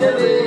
Yeah.